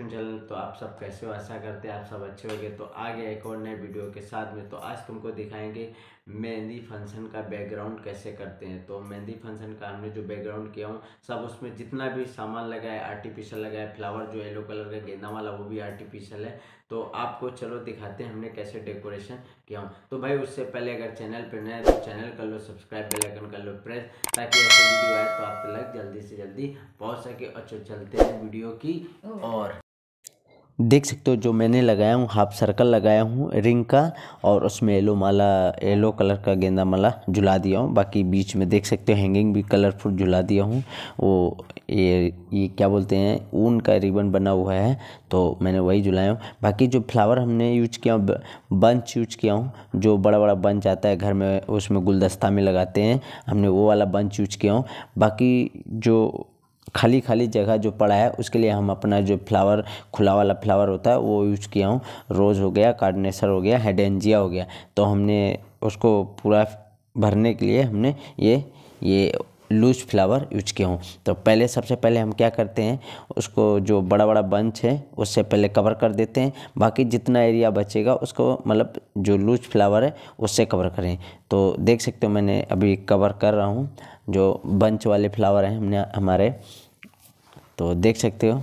सब कैसे हो? आशा करते हैं आप सब अच्छे होंगे। तो आ गया एक और नए वीडियो के साथ में। तो आज तुमको दिखाएँगे मेहंदी फ़ंक्शन का बैकग्राउंड कैसे करते हैं। तो मेहंदी फ़ंक्शन का हमने जो बैकग्राउंड किया हूँ सब उसमें जितना भी सामान लगा है आर्टिफिशियल लगा है फ्लावर जो येलो कलर का गेंदा वाला वो भी आर्टिफिशियल है। तो आपको चलो दिखाते हैं हमने कैसे डेकोरेशन किया हूँ। तो भाई उससे पहले अगर चैनल पर नए तो चैनल कर लो सब्सक्राइब बेल आइकन कर लो प्रेस ताकि ऐसे वीडियो आए तो आप तक जल्दी से जल्दी पहुँच सके। और चलते हैं वीडियो की और। देख सकते हो जो मैंने लगाया हूँ हाफ़ सर्कल लगाया हूँ रिंग का और उसमें येलो माला येलो कलर का गेंदा माला झुला दिया हूँ। बाकी बीच में देख सकते हो हैंगिंग भी कलरफुल झुला दिया हूँ। वो ये ये क्या बोलते हैं, ऊन का रिबन बना हुआ है तो मैंने वही झुलाया हूँ। बाकी जो फ्लावर हमने यूज़ किया बंच यूज़ किया हूँ, जो बड़ा बड़ा बंच आता है घर में, उसमें गुलदस्ता में लगाते हैं, हमने वो वाला बंच यूज़ किया हूँ। बाकी जो खाली खाली जगह जो पड़ा है, उसके लिए हम अपना जो फ्लावर, खुला वाला फ्लावर होता है, वो यूज़ किया हूँ। रोज़ हो गया कार्डनेसर हो गया, हेडेंजिया हो गया। तो हमने उसको पूरा भरने के लिए हमने ये ये लूज फ्लावर यूज़ किया हूँ। तो पहले, सबसे पहले हम क्या करते हैं, उसको जो बड़ा बड़ा बंच है, उससे पहले कवर कर देते हैं। बाकी जितना एरिया बचेगा, उसको मतलब जो लूज फ्लावर है, उससे कवर करें। तो देख सकते हो मैंने अभी कवर कर रहा हूँ, जो बंच वाले फ्लावर हैं हमने, हमारे। तो देख सकते हो।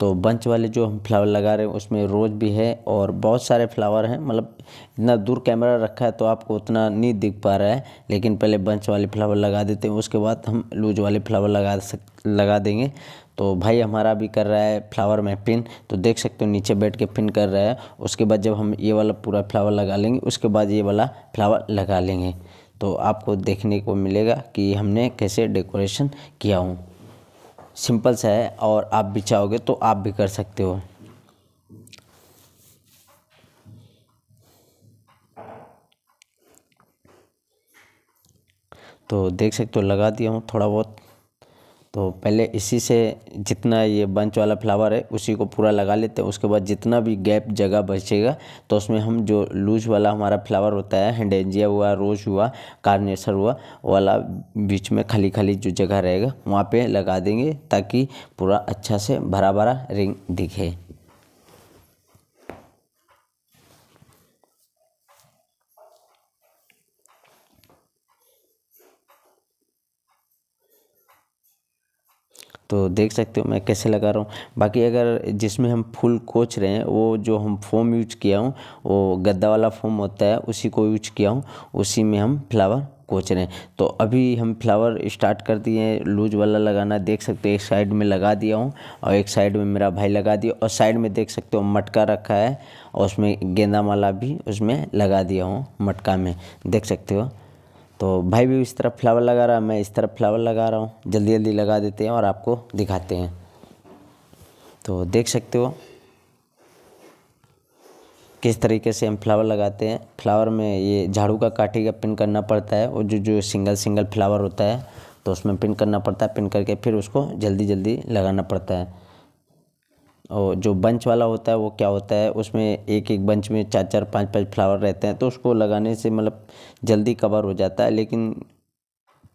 तो बंच वाले जो हम फ्लावर लगा रहे हैं, उसमें रोज़ भी है और बहुत सारे फ्लावर हैं। मतलब इतना दूर कैमरा रखा है तो आपको उतना नहीं दिख पा रहा है। लेकिन पहले बंच वाले फ्लावर लगा देते हैं, उसके बाद हम लूज वाले फ्लावर लगा सक, लगा देंगे। तो भाई हमारा भी कर रहा है फ्लावर में पिन तो देख सकते हो नीचे बैठ के पिन कर रहा है। उसके बाद जब हम ये वाला पूरा फ्लावर लगा लेंगे, उसके बाद ये वाला फ्लावर लगा लेंगे। तो आपको देखने को मिलेगा कि हमने कैसे डेकोरेशन किया हूँ। सिंपल सा है और आप भी चाहोगे तो आप भी कर सकते हो। तो देख सकते हो, लगा दिया हूँ थोड़ा बहुत। तो पहले इसी से जितना ये बंच वाला फ्लावर है, उसी को पूरा लगा लेते हैं। उसके बाद जितना भी गैप जगह बचेगा तो उसमें हम जो लूज वाला हमारा फ्लावर होता है हैंडेंजिया हुआ रोज हुआ कार्नेसर हुआ वाला बीच में खाली खाली जो जगह रहेगा, वहाँ पे लगा देंगे ताकि पूरा अच्छा से भरा भरा रिंग दिखे। तो देख सकते हो मैं कैसे लगा रहा हूँ। बाकी अगर जिसमें हम फूल कोच रहे हैं, वो जो हम फोम यूज़ किया हूँ, वो गद्दा वाला फोम होता है, उसी को यूज़ किया हूँ, उसी में हम फ्लावर कोच रहे हैं। तो अभी हम फ्लावर स्टार्ट कर दिए हैं, लूज वाला लगाना देख सकते हो, एक साइड में लगा दिया हूँ और एक साइड में मेरा भाई लगा दिया और साइड में देख सकते हो मटका रखा है और उसमें गेंदा माला भी उसमें लगा दिया हूँ मटका में, देख सकते हो। तो भाई भी इस तरफ़ फ्लावर लगा रहा है, मैं इस तरफ़ फ्लावर लगा रहा हूँ। जल्दी जल्दी लगा देते हैं और आपको दिखाते हैं। तो देख सकते हो किस तरीके से हम फ्लावर लगाते हैं। फ्लावर में ये झाड़ू का काठी का पिन करना पड़ता है और जो जो सिंगल सिंगल फ्लावर होता है तो उसमें पिन करना पड़ता है। पिन करके फिर उसको जल्दी जल्दी लगाना पड़ता है। और जो बंच वाला होता है वो क्या होता है, उसमें एक एक बंच में चार चार पाँच पाँच फ्लावर रहते हैं तो उसको लगाने से मतलब जल्दी कवर हो जाता है, लेकिन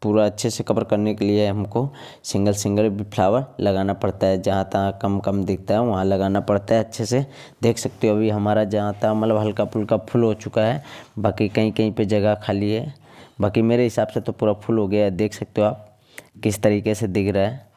पूरा अच्छे से कवर करने के लिए हमको सिंगल सिंगल भी फ्लावर लगाना पड़ता है, जहाँ तहाँ कम कम दिखता है, वहाँ लगाना पड़ता है अच्छे से। देख सकते हो अभी हमारा जहाँ तहाँ मतलब हल्का फुल्का फुल हो चुका है, बाकी कहीं कहीं पे जगह खाली है। बाकी मेरे हिसाब से तो पूरा फुल हो गया है, देख सकते हो आप किस तरीके से दिख रहा है।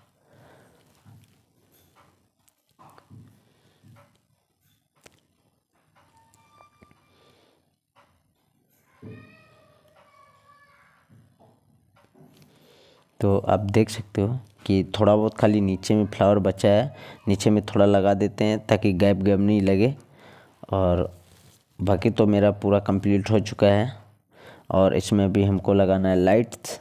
तो आप देख सकते हो कि थोड़ा बहुत खाली नीचे में फ्लावर बचा है। नीचे में थोड़ा लगा देते हैं ताकि गैप गैप नहीं लगे। और बाकी तो मेरा पूरा कंप्लीट हो चुका है। और इसमें भी हमको लगाना है लाइट्स।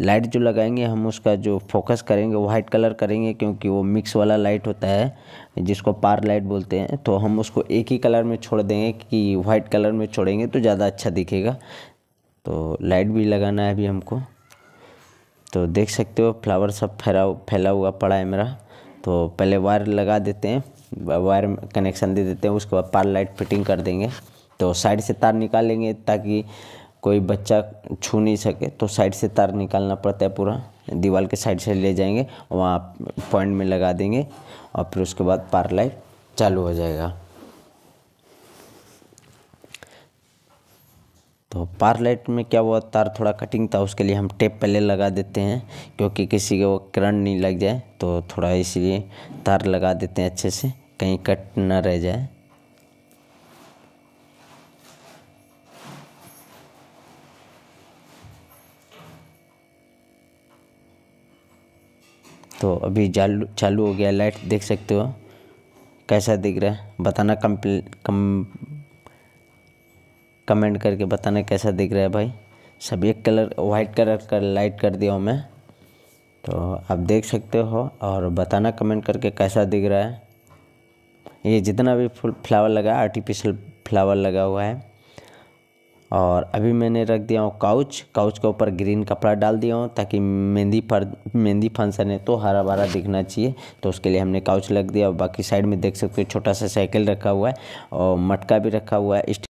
लाइट जो लगाएँगे, हम उसका जो फोकस करेंगे वाइट कलर करेंगे क्योंकि वो मिक्स वाला लाइट होता है, जिसको पार लाइट बोलते हैं। तो हम उसको एक ही कलर में छोड़ देंगे कि वाइट कलर में छोड़ेंगे तो ज़्यादा अच्छा दिखेगा। तो लाइट भी लगाना है अभी हमको। तो देख सकते हो, फ्लावर सब फैला फैला हुआ पड़ा है मेरा। तो पहले वायर लगा देते हैं, वायर कनेक्शन दे देते हैं, उसके बाद पार लाइट फिटिंग कर देंगे। तो साइड से तार निकाल लेंगे ताकि कोई बच्चा छू नहीं सके तो साइड से तार निकालना पड़ता है पूरा। दीवार के साइड से ले जाएँगे, वहाँ पॉइंट में लगा देंगे, और फिर उसके बाद पार लाइट चालू हो जाएगा। तो पार लाइट में क्या हुआ तार थोड़ा कटिंग था, उसके लिए हम टेप पहले लगा देते हैं, क्योंकि किसी को करंट नहीं लग जाए तो थोड़ा इसलिए तार लगा देते हैं अच्छे से, कहीं कट ना रह जाए। तो अभी चालू चालू हो गया लाइट, देख सकते हो, कैसा दिख रहा है, बताना कम्प्ली कम कमेंट करके बताना कैसा दिख रहा है भाई। सब एक कलर वाइट कलर का लाइट कर दिया हूँ मैं। तो आप देख सकते हो और बताना कमेंट करके कैसा दिख रहा है। ये जितना भी फुल फ्लावर लगा आर्टिफिशियल फ्लावर लगा हुआ है। और अभी मैंने रख दिया हूँ काउच काउच के ऊपर ग्रीन कपड़ा डाल दिया हूँ ताकि मेहंदी पर मेहंदी फ़ंक्शन है तो हरा भरा दिखना चाहिए। तो उसके लिए हमने काउच लग दिया। और बाकी साइड में देख सकते हो छोटा सा साइकिल रखा हुआ है और मटका भी रखा हुआ है।